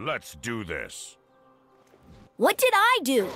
Let's do this. What did I do?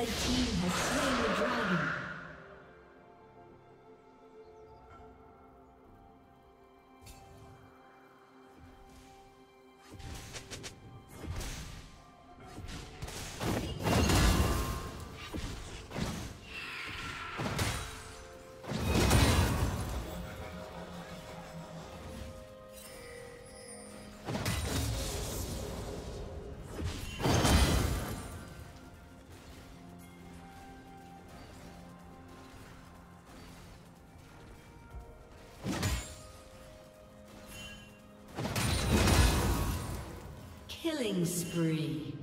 Red team Killing spree.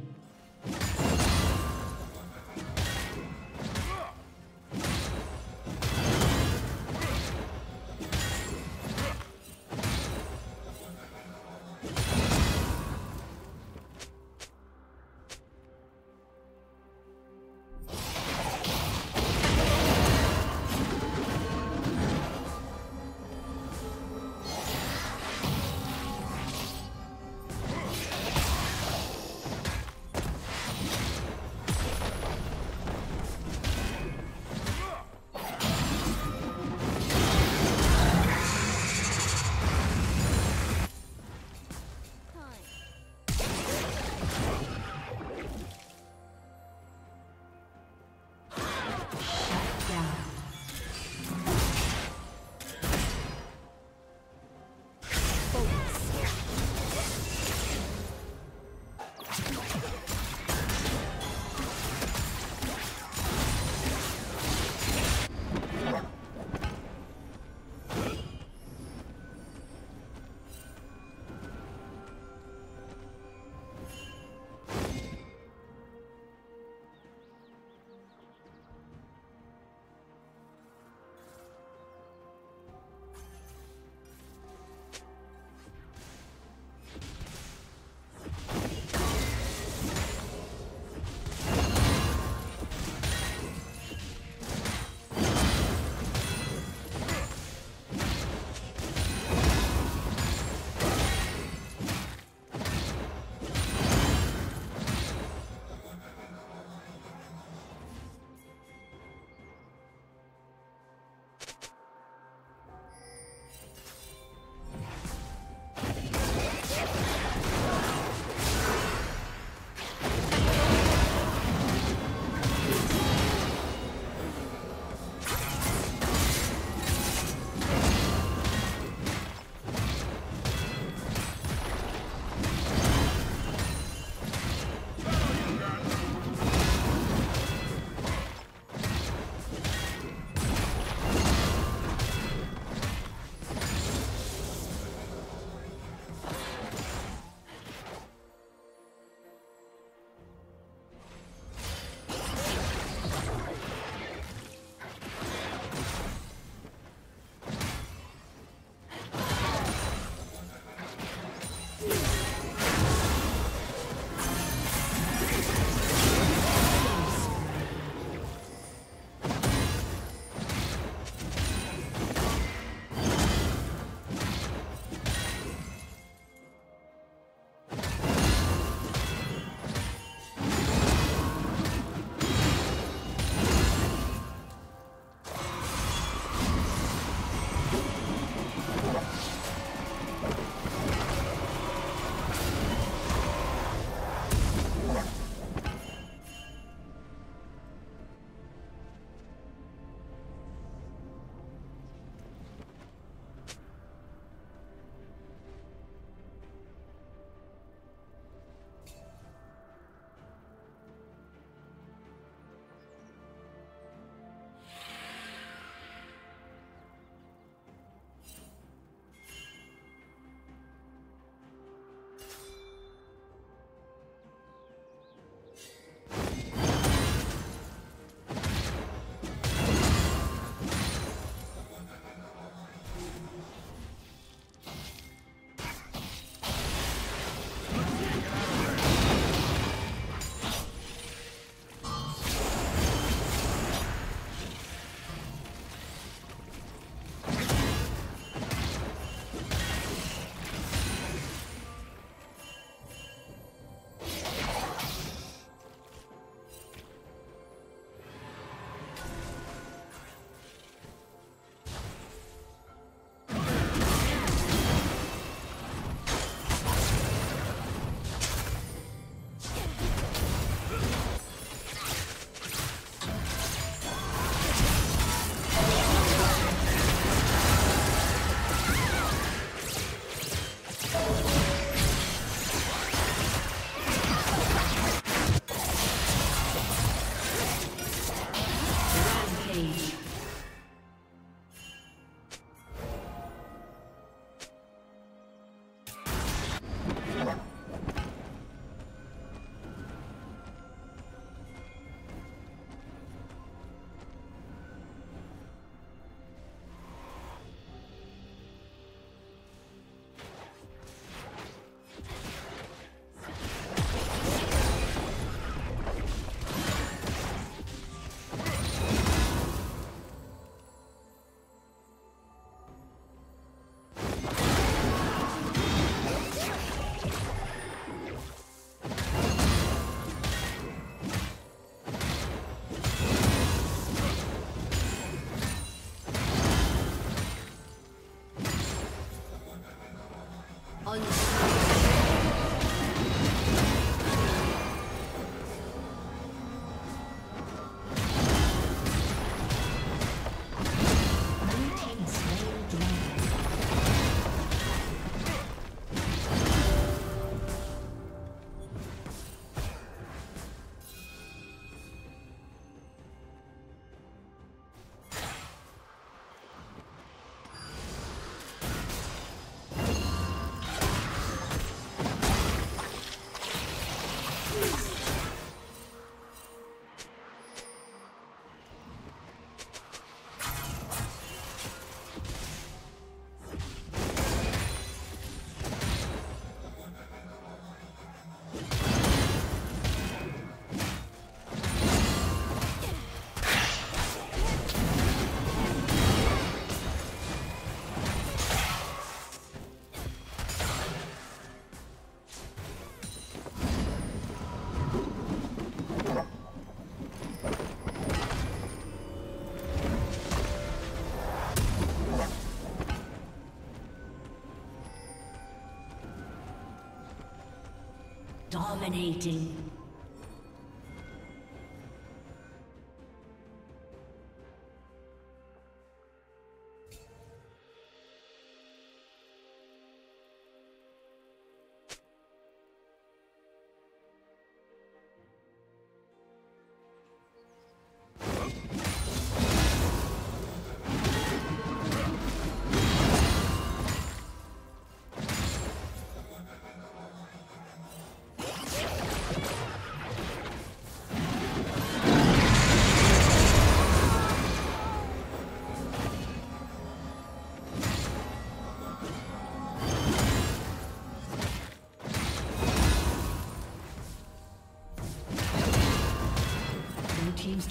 Dominating.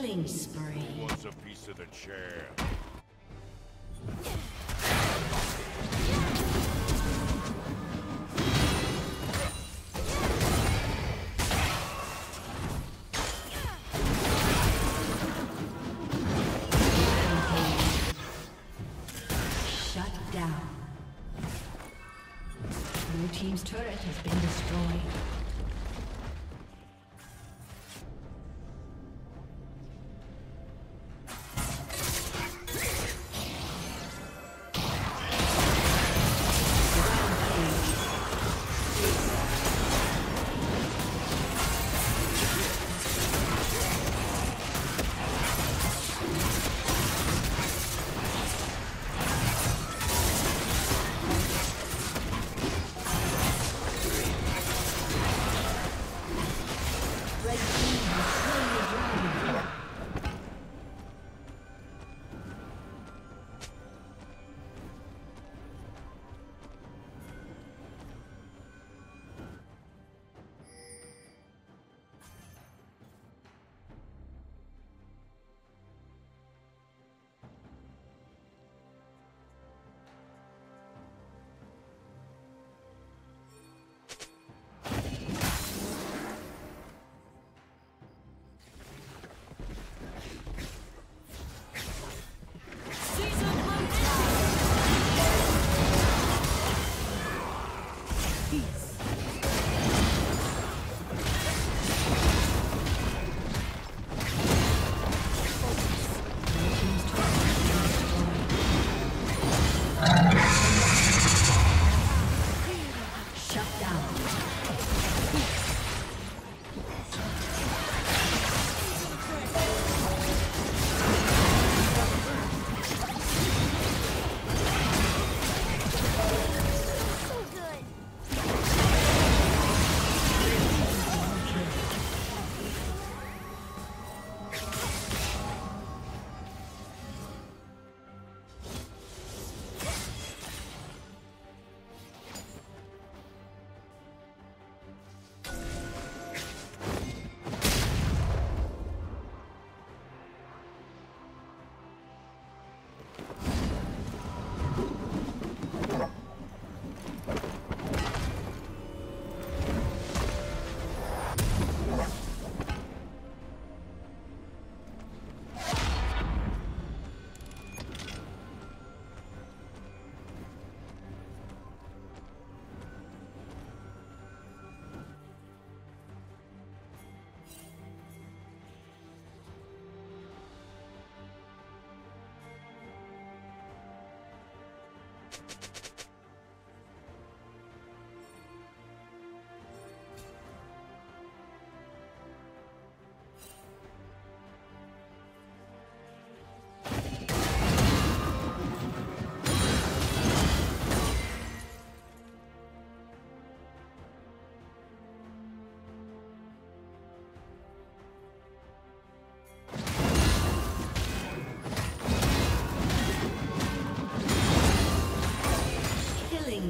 Killing spree. Who wants a piece of the chair? Shut down. Blue Team's turret has been destroyed.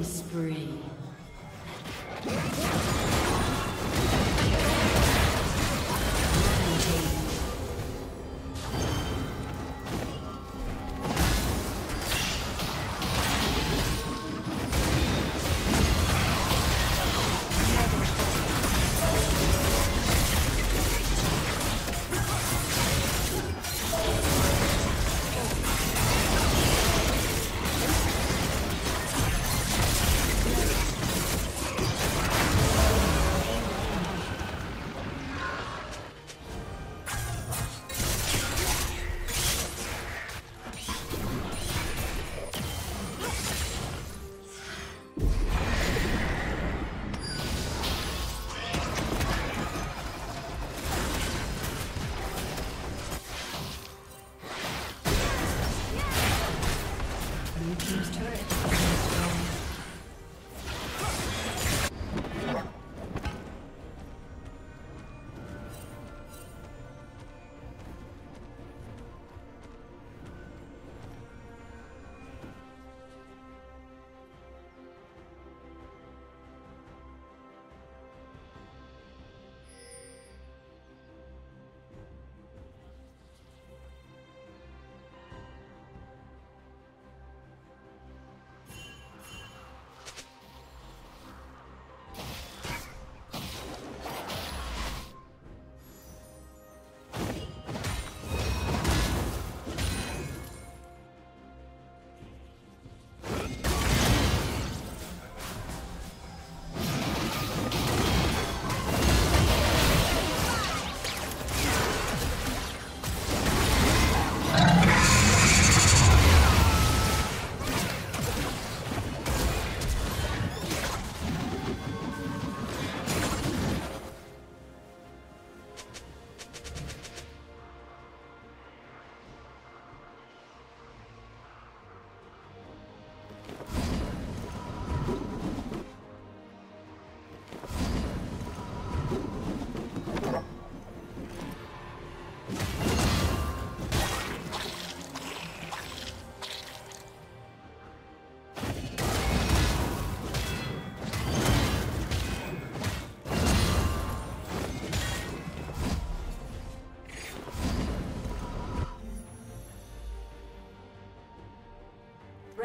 Killing spree.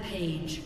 Rampage.